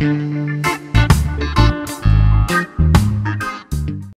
Mm-hmm.